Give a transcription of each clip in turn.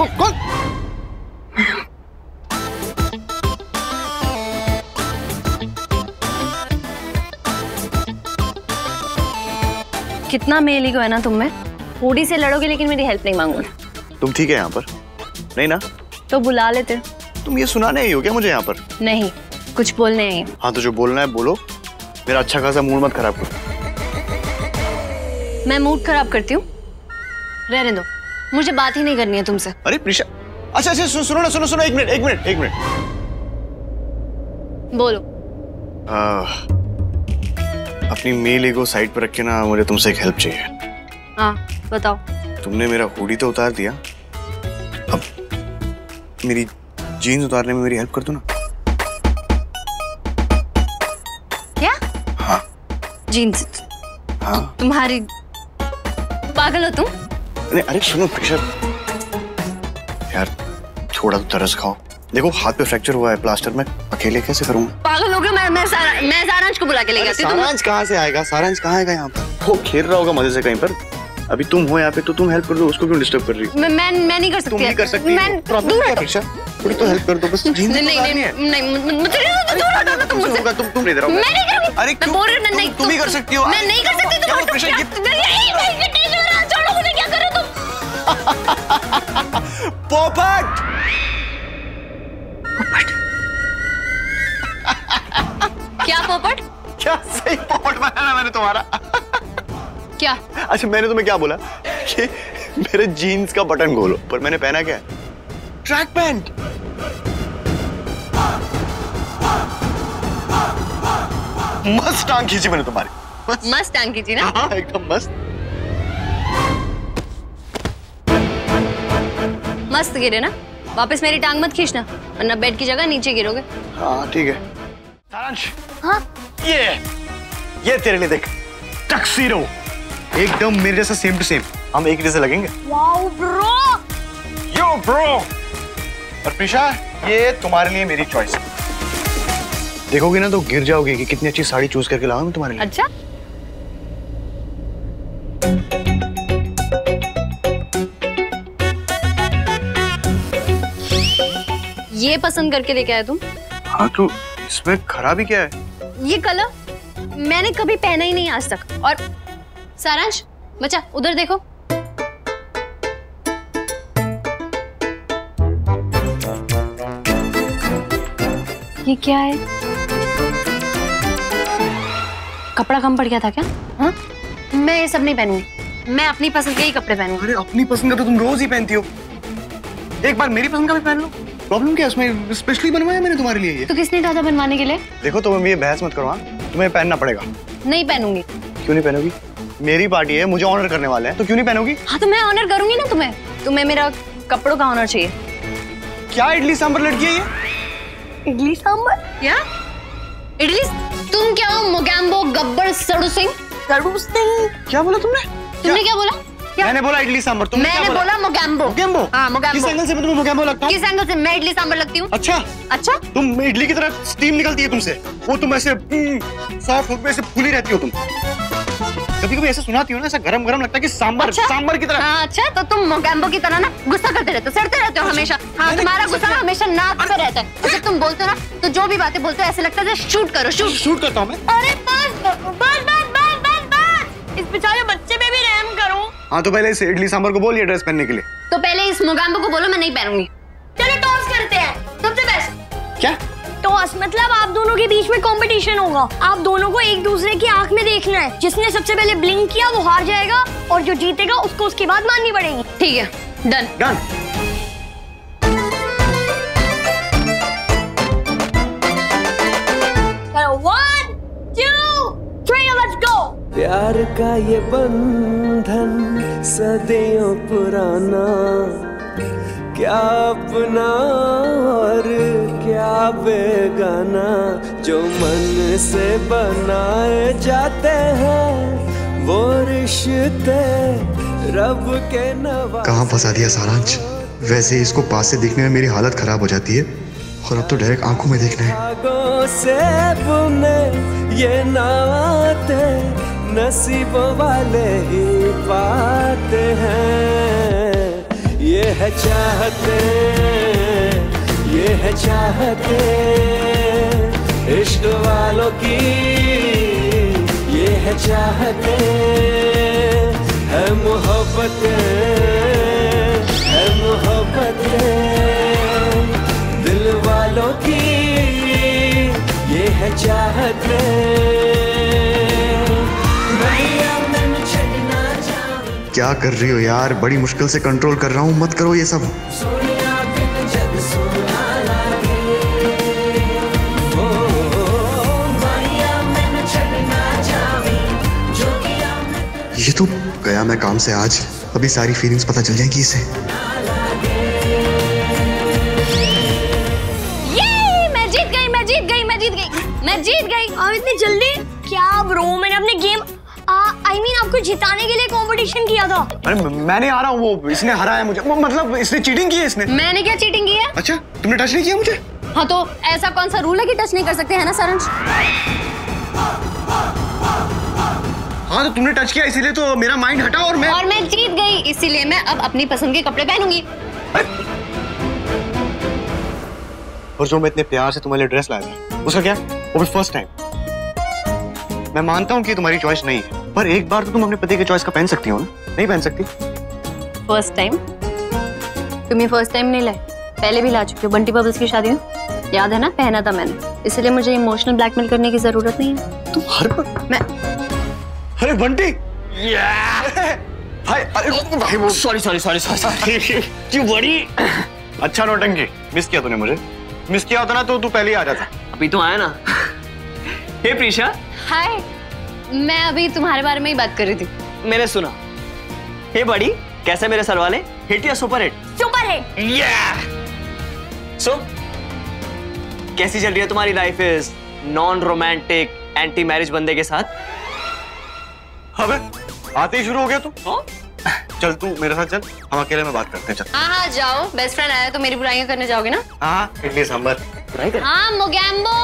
है कौन? कितना मेल ईगो है ना तुम में? हुडी से लड़ोगे लेकिन मेरी हेल्प नहीं मांगोगे। तुम ठीक है यहाँ पर? नहीं ना? तो बुला लेते। तुम ये सुनाने ही हो क्या मुझे यहाँ पर? नहीं कुछ बोलने आई हाँ। तो जो बोलना है बोलो। मेरा अच्छा खासा मूड मत खराब करो। मैं मूड खराब करती हूँ। रहने दो। मुझे बात ही नहीं करनी है तुमसे। अरे प्रिशा अच्छा अच्छा सुनो सुनो ना सुनो सुनो एक मिनट एक मिनट एक मिनट। बोलो। आ, अपनी मेल ईगो साइड पर रख के ना मुझे तुमसे एक हेल्प चाहिए। हाँ बताओ। तुमने मेरा हुडी तो उतार दिया। अब मेरी जीन्स उतारने में मेरी हेल्प कर दो ना। क्या? हाँ। जीन्स हाँ। तुम्हारी पागल हो तुम? अरे अरे सुनो प्रिशा यार थोड़ा तो तरस खाओ। देखो हाथ पे फ्रैक्चर हुआ है प्लास्टर में अकेले कैसे करूँगा पागल हो गए मैं मैं सारा मैं सारांश को बुला के ले हूँ। सारांश कहाँ से आएगा? सारांश कहाँ आएगा यहाँ पर? वो खेल रहा होगा मज़े से कहीं पर। अभी तुम हो यहाँ पे तो तुम हेल्प कर दो उसको क्यों डिस्टर्ब कर रही हो? मैं मैं मैं नहीं कर सकती। तुम नहीं कर सकती मैं प्रॉब्लम क्या है हटो। थोड़ी तो हेल्प कर दो बस नहीं नहीं नहीं है। नहीं मुझे दूर हटो ना तुम मुझसे। होगा तुम तुम इधर आओ मैं नहीं करूँगी अरे मैं बोल रही हूँ नहीं तुम ही कर सकती हो। मैं नहीं कर सकती तुम प्रेशर, तुम पोपट? क्या पोपट? क्या सही पोपट बनाया मैंने तुम्हारा? क्या? अच्छा मैंने तुम्हें क्या बोला? कि मेरे जीन्स का बटन खोलो पर मैंने पहना क्या? ट्रैक पैंट मस्त टांग खींची मैंने तुम्हारी। मस्त। टांग कीजिए ना? हाँ एकदम मस्त। मस्त गिरे ना। वापस मेरी टांग मत खींचना वरना बेड की जगह नीचे गिरोगे। हाँ ठीक है। सारांश। हाँ? ये ये तेरे लिए देख टक्सीडो एकदम मेरे जैसा सेम टू सेम हम एक जैसे लगेंगे। वाओ ब्रो यो ब्रो और प्रिशा ये तुम्हारे लिए मेरी चॉइस है देखोगे ना तो गिर जाओगे कि कितनी अच्छी साड़ी चूज़ करके लाऊं तुम्हारे लिए। अच्छा? ये पसंद करके लेके आया तुम? हाँ तो इसमें खराबी क्या है? ये कलर मैंने कभी पहना ही नहीं आज तक। और सारांश बच्चा उधर देखो। ये क्या है? कपड़ा कम पड़ गया था क्या? हाँ? मैं ये सब नहीं पहनूँगी। मैं अपनी पसंद के ही कपड़े पहनूँगी। अरे अपनी पसंद का तो तुम रोज ही पहनती हो। एक बार मेरी पसंद का भी पहन लो। प्रॉब्लम क्या है उसमें? स्पेशली बनवाया मैंने तुम्हारे लिए ये। तो किसने कहा था बनवाने के लिए? देखो तुम ये बहस मत करो हाँ तुम्हें पहनना पड़ेगा। नहीं पहनूँगी। क्यों नहीं पहनोगी? मेरी पार्टी है मुझे ऑनर करने वाले हैं तो क्यों नहीं पहनोगी? हाँ तो मैं ऑनर करूँगी ना तुम्हें। तुम्हें मेरा कपड़ों का ऑनर चाहिए। क्या इडली सांभर लड़की है ये? इडली सांबर क्या इडली? तुम क्या हो मोगैम्बो गब्बर सड़ू सिंह? सड़ू सिंह। क्या बोला तुमने? तुमने क्या बोला? मैंने बोला इडली सांभर तुमने मैंने बोला? मोगैम्बो। मोगैम्बो? हाँ मोगैम्बो। किस एंगल से मैं तुम्हें मोगैम्बो लगता हूँ? किस एंगल से मैं इडली सांबर लगती हूँ? अच्छा। अच्छा। तुम इडली की तरह स्टीम निकलती है तुमसे। वो तुम ऐसे सॉफ्ट होकर ऐसे फूली रहती हो तुम। कभी कभी ऐसे सुनाती हो ना ऐसा गरम गरम लगता है कि सांबर अच्छा? सांबर की तरह। हाँ अच्छा। तो तुम मोगैम्बो की तरह ना गुस्सा करते रहते हो सड़ते रहते हो हमेशा। हाँ तुम्हारा गुस्सा हमेशा नाक पे रहता है। और जब तुम बोलते हो ना तो जो भी बातें बोलते हो ऐसे लगता है शूट करो शूट। शूट करता हूँ मैं। अरे बस बस बस बस बस इस बेचारे बच्चे पे भी रहम करो हाँ तो पहले इस इडली सांबर को बोलिए ड्रेस पहनने के लिए। तो पहले इस मोगैम्बो को बोलो मैं नहीं पहनूँगी। चलो टॉस करते हैं। सबसे बेस्ट क्या? टॉस मतलब आप दोनों के बीच में कंपटीशन होगा। आप दोनों को एक दूसरे की आँख में देखना है। जिसने सबसे पहले ब्लिंक किया वो हार जाएगा और जो जीतेगा उसको उसके बाद माननी पड़ेगी। ठीक है। डन डन प्यार का ये बंधन सदियों पुराना। क्या अपना और क्या बेगाना? जो मन से बनाए जाते हैं वो रिश्ते रब के नवा कहाँ फंसा दिया सारांश? वैसे इसको पास से देखने में मेरी हालत खराब हो जाती है और अब तो डायरेक्ट आँखों में देखना है। से बुने ये नाते नसीब वाले ही पाते हैं। ये है चाहते, ये है चाहते। इश्क वालों की ये है चाहते। है मोहब्बत है मोहब्बत। दिल वालों की ये है चाहते। क्या कर रही हो यार? बड़ी मुश्किल से कंट्रोल कर रहा हूँ। मत करो ये सब। ये तो गया मैं काम से आज। अभी सारी फीलिंग्स पता चल जाएँगी इसे मैं जीत गई मैं जीत गई मैं जीत गई मैं जीत गई। अब इतनी जल्दी। क्या ब्रो मैंने अपने गेम मीन आपको जिताने के लिए कंपटीशन किया था। अरे मैं नहीं आ रहा हूँ वो इसने हराया मुझे। मतलब इसने चीटिंग की है इसने? मैंने क्या चीटिंग की है? अच्छा तुमने टच नहीं किया मुझे? हाँ तो ऐसा कौन सा रूल है कि टच नहीं कर सकते है ना सरंज? हाँ तो तुमने टच किया इसीलिए तो मेरा माइंड हटा और मैं और मैं जीत गई इसीलिए मैं अब अपनी पसंद के कपड़े पहनूँगी। और जो मैं इतने प्यार से तुम्हारे लिए ड्रेस लाया था उसका क्या? वो भी फ़र्स्ट टाइम मैं मानता हूँ कि तुम्हारी चॉइस नहीं है। पर एक बार तो तुम अपने पति के चॉइस का पहन सकती हो ना? नहीं पहन सकती? फ़र्स्ट टाइम तुम ये फ़र्स्ट टाइम नहीं लाए। पहले भी ला चुके हो। बंटी बबल्स की शादी में याद है ना? पहना था मैंने। इसलिए मुझे इमोशनल ब्लैकमेल करने की ज़रूरत नहीं है। तुम हर बार मैं अरे बंटी! भाई अरे भाई सॉरी सॉरी सॉरी सॉरी बड़ी अच्छा नौटंकी मिस किया तूने मुझे। मिस किया होता ना तो तू पहले ही आ जाता। अभी तो आया ना। हे प्रीशा हाय मैं अभी तुम्हारे बारे में ही बात कर रही थी। मैंने सुना। हे बड़ी कैसे मेरे सर वाले हिट या सुपर हिट सुपर है सो कैसी चल रही है तुम्हारी life is non romantic anti marriage बंदे के साथ? अबे आते ही शुरू हो गया तू? हाँ? चल तू मेरे साथ चल हम अकेले में बात करते हैं चल। हाँ हाँ जाओ। बेस्ट फ्रेंड आया तो मेरी बुराइयाँ करने जाओगे ना? हाँ इडली सांबर बुराई कर हाँ मोगैम्बो।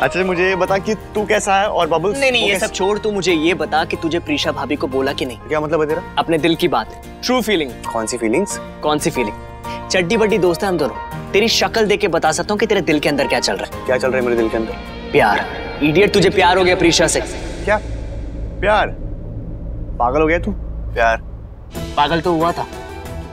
अच्छा मुझे ये बता कि तू कैसा है और बबल्स नहीं नहीं ये सब छोड़ तू मुझे ये बता कि तुझे प्रीशा भाभी को बोला कि नहीं। क्या मतलब है तेरा? अपने दिल की बात ट्रू फीलिंग कौन सी फीलिंग्स कौन सी फीलिंग चड्डी बड्डी दोस्त है हम दोनों। तेरी शक्ल देख के बता सकता हूँ कि तेरे दिल के अंदर क्या चल रहा है। क्या चल रहा है मेरे दिल के अंदर? प्यार। इडियट तुझे प्यार हो गया प्रीशा से। क्या? प्यार? पागल हो गया तू? प्यार। पागल तो हुआ था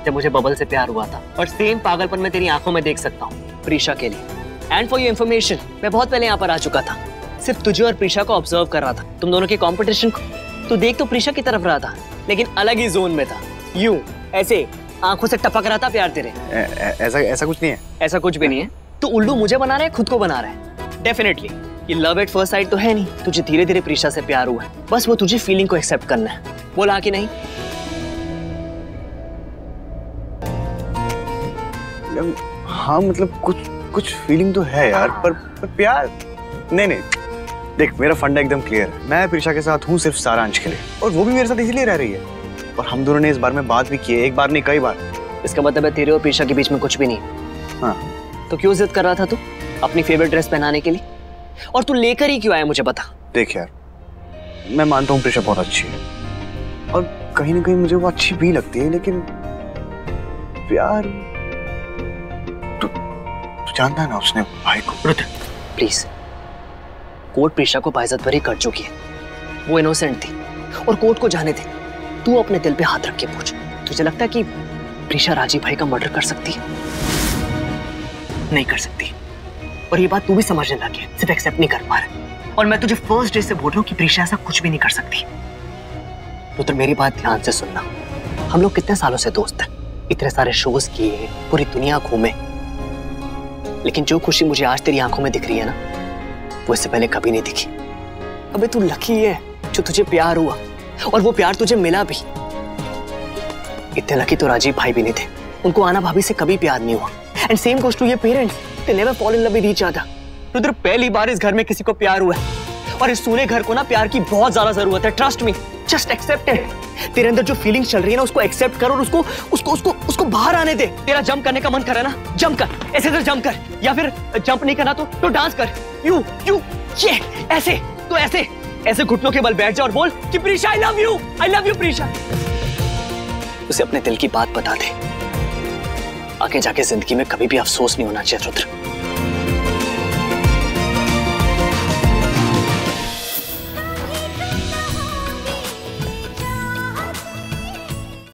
जब मुझे बबल से प्यार हुआ था। और सेम पागलपन मैं तेरी आँखों में देख सकता हूँ प्रीशा के लिए। एंड फॉर योर इन्फॉर्मेशन मैं बहुत पहले यहाँ पर आ चुका था। सिर्फ़ तुझे और प्रीशा को ऑब्ज़र्व कर रहा था। तुम दोनों के कंपटीशन को। तू देख तो प्रीशा की तरफ़ रहा था लेकिन अलग ही जोन में था। यूँ ऐसे आँखों से टपक रहा था प्यार तेरे। ऐसा ऐसा कुछ नहीं है। ऐसा कुछ भी नहीं है। तू उल्लू मुझे बना रहा है खुद को बना रहा है। डेफिनेटली ये लव एट फ़र्स्ट साइड तो है नहीं। तुझे धीरे धीरे प्रीशा से प्यार हुआ है। बस वो तुझे फीलिंग को एक्सेप्ट करना है। बोला कि नहीं? हाँ मतलब कुछ कुछ फीलिंग तो है यार पर, पर प्यार नहीं नहीं। देख मेरा फंडा एकदम क्लियर है। मैं प्रीशा के साथ हूँ सिर्फ़ सारांश के लिए और वो भी मेरे साथ इसीलिए रह रही है। और हम दोनों ने इस बारे में बात भी की है एक बार नहीं कई बार। इसका मतलब है तेरे और प्रीशा के बीच में कुछ भी नहीं। हाँ। तो क्यों जिद कर रहा था तू अपनी फेवरेट ड्रेस पहनाने के लिए? और तू लेकर ही क्यों आया मुझे बता। देख यार मैं मानता हूँ प्रीशा बहुत अच्छी है। और कहीं ना कहीं मुझे वो अच्छी भी लगती है लेकिन प्यार है ना उसने भाई को? रुद्र। प्लीज़ कोर्ट प्रीशा को बाइज्जत भरी कर चुकी है। वो इनोसेंट थी और कोर्ट को जाने दे। तू अपने दिल पे हाथ रख के पूछ। तुझे लगता है कि प्रीशा राजीव भाई का मर्डर कर सकती है? नहीं कर सकती। और ये बात तू भी समझने लगी है। सिर्फ़ एक्सेप्ट नहीं कर पा रहा। और मैं तुझे फ़र्स्ट डे से बोल रहा हूँ कि प्रीशा ऐसा कुछ भी नहीं कर सकती। पुत्र मेरी बात ध्यान से सुनना। हम लोग कितने सालों से दोस्त हैं? इतने सारे शोज़ किए, पूरी दुनिया घूमे। लेकिन जो खुशी मुझे आज तेरी आँखों में दिख रही है ना, वो इससे पहले कभी नहीं दिखी। अबे तू लकी है, जो तुझे प्यार हुआ, और वो प्यार तुझे मिला भी। इतने लकी तो राजीव भाई भी नहीं थे। उनको आना भाभी से कभी प्यार नहीं हुआ। And same goes to your parents they never fall in love with each other Rudra, पहली बार इस घर में किसी को प्यार हुआ है। और इस सूने घर को ना प्यार की बहुत ज़्यादा ज़रूरत है trust me just accept it तेरे अंदर जो फीलिंग्स चल रही है ना, उसको एक्सेप्ट कर और उसको उसको उसको उसको बाहर आने दे। तेरा जंप करने का मन कर रहा है ना? जंप कर। ऐसे इधर जंप कर। या फिर जंप नहीं करना तो तो डांस कर। यू यू ये ऐसे तो ऐसे ऐसे घुटनों के बल बैठ जा और बोल कि, Preesha I love you I love you Preesha. उसे अपने दिल की बात बता दे। आगे जाके ज़िंदगी में कभी भी अफसोस नहीं होना चाहिए, रुद्र।